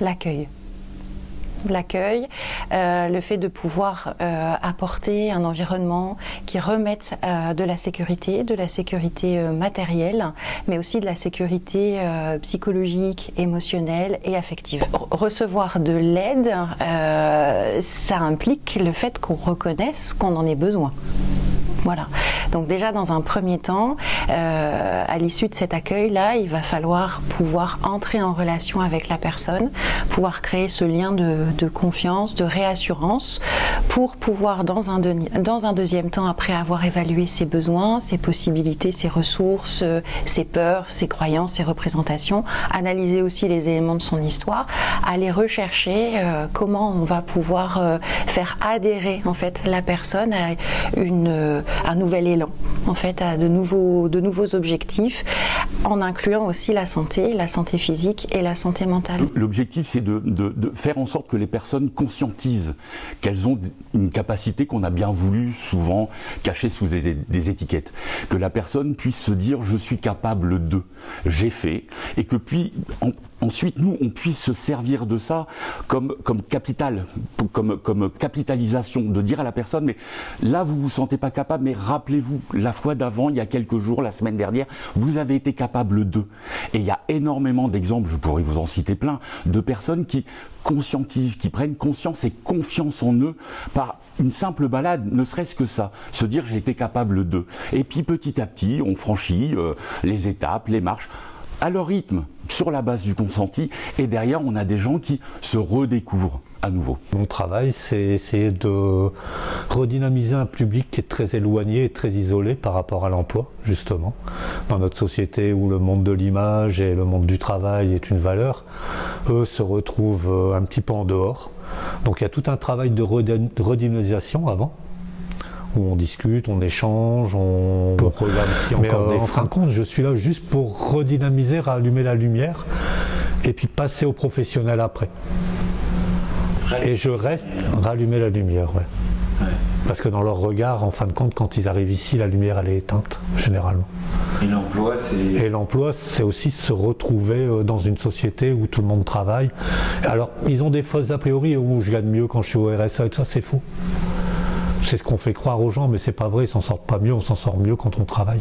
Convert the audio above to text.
l'accueil l'accueil, euh, le fait de pouvoir euh, apporter un environnement qui remette euh, de la sécurité, de la sécurité matérielle, mais aussi de la sécurité psychologique, émotionnelle et affective. Recevoir de l'aide, ça implique le fait qu'on reconnaisse qu'on en ait besoin. Voilà. Donc déjà dans un premier temps, euh, à l'issue de cet accueil-là, il va falloir pouvoir entrer en relation avec la personne, pouvoir créer ce lien de, confiance, de réassurance, pour pouvoir dans un, deuxième temps, après avoir évalué ses besoins, ses possibilités, ses ressources, euh, ses peurs, ses croyances, ses représentations, analyser aussi les éléments de son histoire, aller rechercher euh, comment on va pouvoir faire adhérer en fait la personne à une un nouvel élan, en fait, à de nouveaux, objectifs, en incluant aussi la santé, la santé physique et la santé mentale. L'objectif, c'est de, faire en sorte que les personnes conscientisent qu'elles ont une capacité qu'on a bien voulu souvent cacher sous des, étiquettes. Que la personne puisse se dire je suis capable de, j'ai fait, et que puis en, ensuite nous on puisse se servir de ça comme capital, comme capitalisation, de dire à la personne mais là vous vous sentez pas capable, mais rappelez-vous la fois d'avant, il y a quelques jours, la semaine dernière, vous avez été capable de. Et il y a énormément d'exemples, je pourrais vous en citer plein, de personnes qui conscientisent, qui prennent conscience et confiance en eux par une simple balade, ne serait-ce que ça, se dire j'ai été capable de. Et puis petit à petit, on franchit euh, les étapes, les marches à leur rythme, sur la base du consenti, et derrière on a des gens qui se redécouvrent à nouveau. Mon travail, c'est essayer de redynamiser un public qui est très éloigné et très isolé par rapport à l'emploi, justement. Dans notre société où le monde de l'image et le monde du travail est une valeur, eux se retrouvent euh, un petit peu en dehors. Donc il y a tout un travail de redynamisation avant, où on discute, on échange, on, regarde si on euh, En fin de compte, je suis là juste pour redynamiser, rallumer la lumière et puis passer au professionnel après. Et je reste rallumer la lumière, ouais. Parce que dans leur regard, en fin de compte, quand ils arrivent ici, la lumière elle est éteinte, généralement. Et l'emploi, c'est. Et l'emploi, c'est aussi se retrouver euh, dans une société où tout le monde travaille. Alors, ils ont des fausses a priori où je gagne mieux quand je suis au RSA et tout ça, c'est faux. C'est ce qu'on fait croire aux gens, mais c'est pas vrai, ils s'en sortent pas mieux, on s'en sort mieux quand on travaille.